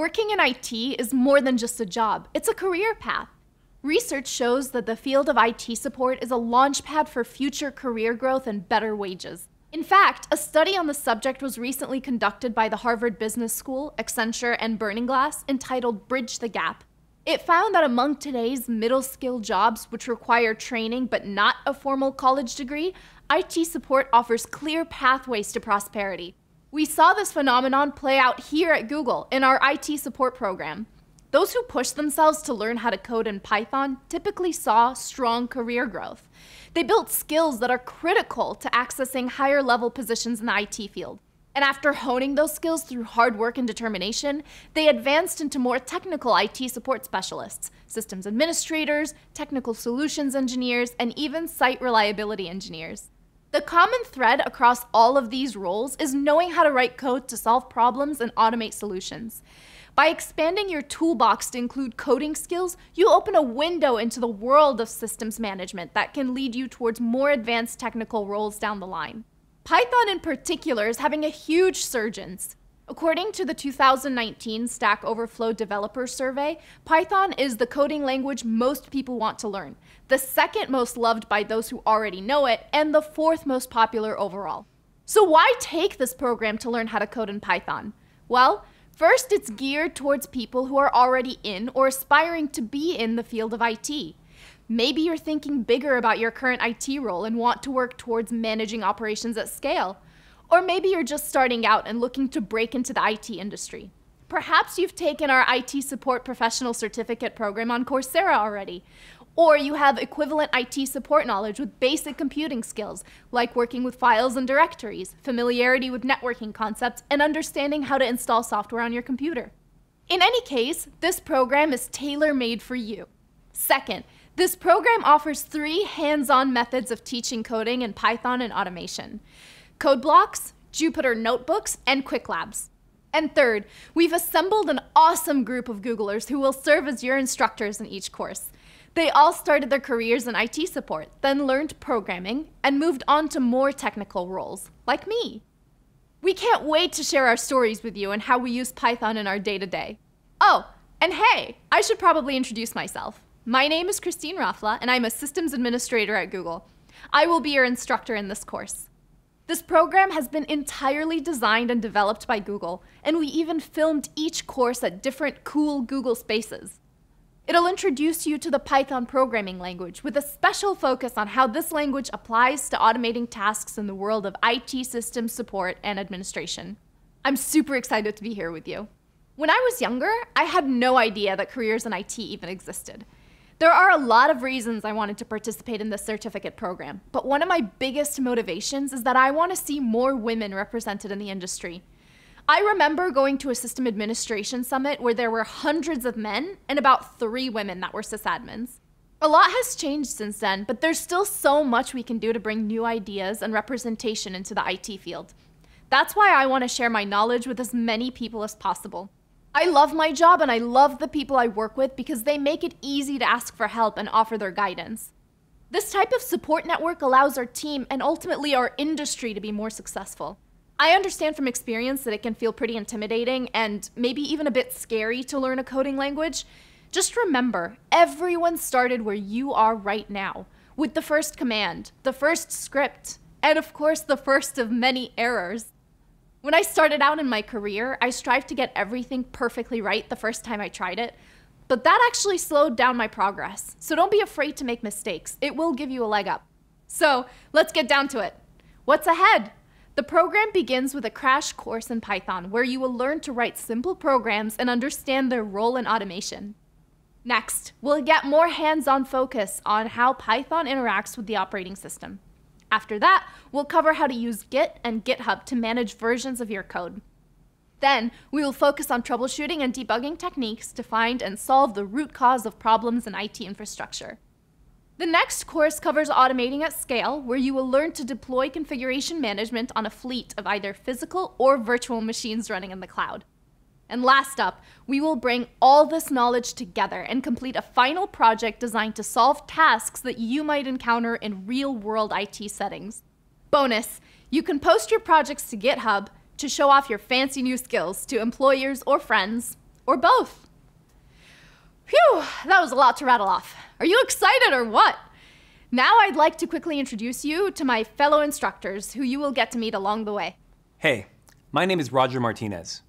Working in IT is more than just a job, it's a career path. Research shows that the field of IT support is a launchpad for future career growth and better wages. In fact, a study on the subject was recently conducted by the Harvard Business School, Accenture, and Burning Glass entitled Bridge the Gap. It found that among today's middle skill jobs, which require training but not a formal college degree, IT support offers clear pathways to prosperity. We saw this phenomenon play out here at Google in our IT support program. Those who pushed themselves to learn how to code in Python typically saw strong career growth. They built skills that are critical to accessing higher level positions in the IT field. And after honing those skills through hard work and determination, they advanced into more technical IT support specialists, systems administrators, technical solutions engineers, and even site reliability engineers. The common thread across all of these roles is knowing how to write code to solve problems and automate solutions. By expanding your toolbox to include coding skills, you open a window into the world of systems management that can lead you towards more advanced technical roles down the line. Python in particular is having a huge surge. According to the 2019 Stack Overflow Developer Survey, Python is the coding language most people want to learn, the second most loved by those who already know it, and the fourth most popular overall. So why take this program to learn how to code in Python? Well, first it's geared towards people who are already in or aspiring to be in the field of IT. Maybe you're thinking bigger about your current IT role and want to work towards managing operations at scale. Or maybe you're just starting out and looking to break into the IT industry. Perhaps you've taken our IT Support Professional Certificate program on Coursera already. Or you have equivalent IT support knowledge with basic computing skills, like working with files and directories, familiarity with networking concepts, and understanding how to install software on your computer. In any case, this program is tailor made for you. Second, this program offers three hands on methods of teaching coding in Python and automation. CodeBlocks, Jupyter Notebooks, and Qwiklabs. And third, we've assembled an awesome group of Googlers who will serve as your instructors in each course. They all started their careers in IT support, then learned programming, and moved on to more technical roles, like me. We can't wait to share our stories with you and how we use Python in our day to day. Oh, and hey, I should probably introduce myself. My name is Christine Rafla, and I'm a systems administrator at Google. I will be your instructor in this course. This program has been entirely designed and developed by Google, and we even filmed each course at different cool Google spaces. It'll introduce you to the Python programming language with a special focus on how this language applies to automating tasks in the world of IT system support and administration. I'm super excited to be here with you. When I was younger, I had no idea that careers in IT even existed. There are a lot of reasons I wanted to participate in this certificate program, but one of my biggest motivations is that I want to see more women represented in the industry. I remember going to a system administration summit where there were hundreds of men and about three women that were sysadmins. A lot has changed since then, but there's still so much we can do to bring new ideas and representation into the IT field. That's why I want to share my knowledge with as many people as possible. I love my job and I love the people I work with because they make it easy to ask for help and offer their guidance. This type of support network allows our team and ultimately our industry to be more successful. I understand from experience that it can feel pretty intimidating and maybe even a bit scary to learn a coding language. Just remember, everyone started where you are right now, with the first command, the first script, and of course the first of many errors. When I started out in my career, I strived to get everything perfectly right the first time I tried it, but that actually slowed down my progress. So don't be afraid to make mistakes. It will give you a leg up. So let's get down to it. What's ahead? The program begins with a crash course in Python where you will learn to write simple programs and understand their role in automation. Next, we'll get more hands-on focus on how Python interacts with the operating system. After that, we'll cover how to use Git and GitHub to manage versions of your code. Then, we will focus on troubleshooting and debugging techniques to find and solve the root cause of problems in IT infrastructure. The next course covers automating at scale, where you will learn to deploy configuration management on a fleet of either physical or virtual machines running in the cloud. And last up, we will bring all this knowledge together and complete a final project designed to solve tasks that you might encounter in real world IT settings. Bonus, you can post your projects to GitHub to show off your fancy new skills to employers or friends, or both. Phew, that was a lot to rattle off. Are you excited or what? Now I'd like to quickly introduce you to my fellow instructors who you will get to meet along the way. Hey, my name is Roger Martinez.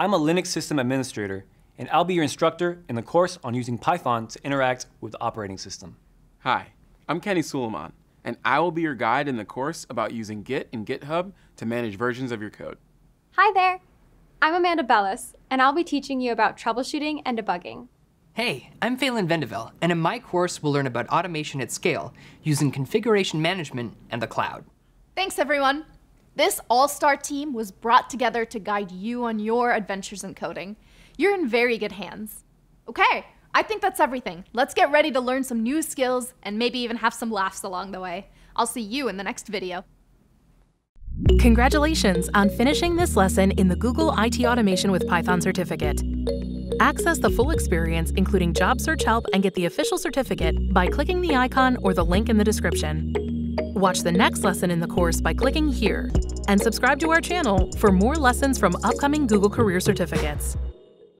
I'm a Linux system administrator, and I'll be your instructor in the course on using Python to interact with the operating system. Hi, I'm Kenny Sulaimon, and I will be your guide in the course about using Git and GitHub to manage versions of your code. Hi there. I'm Amanda Bellis, and I'll be teaching you about troubleshooting and debugging. Hey, I'm Phelan Vendeville, and in my course we'll learn about automation at scale using configuration management and the cloud. Thanks, everyone. This all-star team was brought together to guide you on your adventures in coding. You're in very good hands. Okay, I think that's everything. Let's get ready to learn some new skills and maybe even have some laughs along the way. I'll see you in the next video. Congratulations on finishing this lesson in the Google IT Automation with Python certificate. Access the full experience, including job search help, and get the official certificate by clicking the icon or the link in the description. Watch the next lesson in the course by clicking here, and subscribe to our channel for more lessons from upcoming Google Career Certificates.